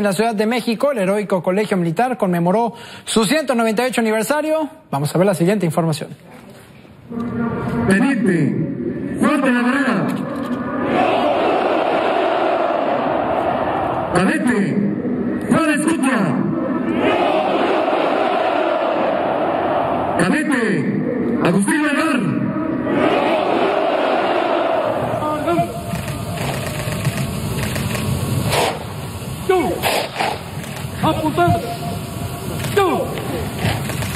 En la Ciudad de México, el heroico Colegio Militar conmemoró su 198 aniversario. Vamos a ver la siguiente información. Teniente, fuerte la escucha. Apuntar.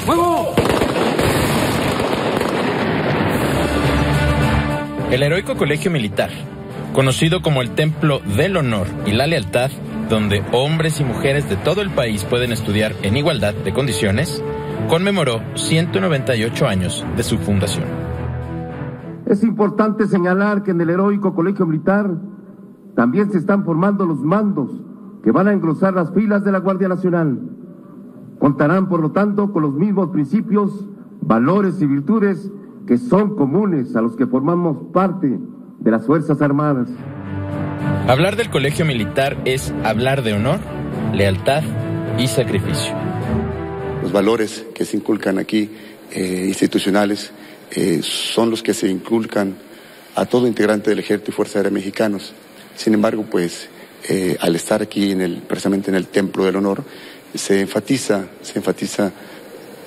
¡Fuego! El heroico colegio militar, conocido como el Templo del Honor y la Lealtad, donde hombres y mujeres de todo el país pueden estudiar en igualdad de condiciones, conmemoró 198 años de su fundación. Es importante señalar que en el heroico colegio militar también se están formando los mandos que van a engrosar las filas de la Guardia Nacional. Contarán, por lo tanto, con los mismos principios, valores y virtudes que son comunes a los que formamos parte de las Fuerzas Armadas. Hablar del colegio militar es hablar de honor, lealtad y sacrificio. Los valores que se inculcan aquí, eh, institucionales, eh, son los que se inculcan a todo integrante del Ejército y Fuerza Aérea mexicanos. Sin embargo, pues eh, al estar aquí en el, precisamente en el Templo del Honor, se enfatiza, se enfatiza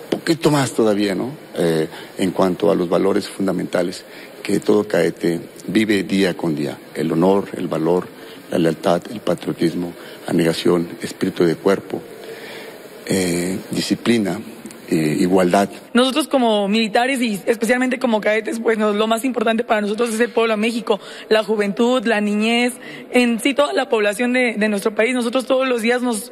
poquito más todavía, ¿no? Eh, en cuanto a los valores fundamentales que todo caete vive día con día. El honor, el valor, la lealtad, el patriotismo, la negación, espíritu de cuerpo, eh, disciplina, eh, igualdad. Nosotros como militares y especialmente como cadetes, pues lo más importante para nosotros es el pueblo de México, la juventud, la niñez, en sí toda la población de, nuestro país. Nosotros todos los días nos,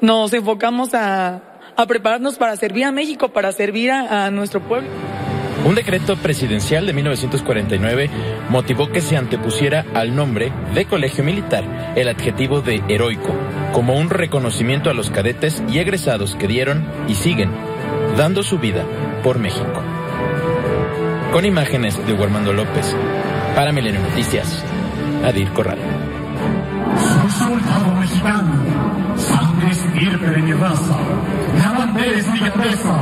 nos enfocamos a, a prepararnos para servir a México, para servir a nuestro pueblo. Un decreto presidencial de 1949 motivó que se antepusiera al nombre de colegio militar el adjetivo de heroico, como un reconocimiento a los cadetes y egresados que dieron y siguen dando su vida por México. Con imágenes de Guarmando López, para Milenio Noticias, Adir Corral. Soy soldado mexicano, sangre estirpe de mi raza, la bandera es mi grandeza,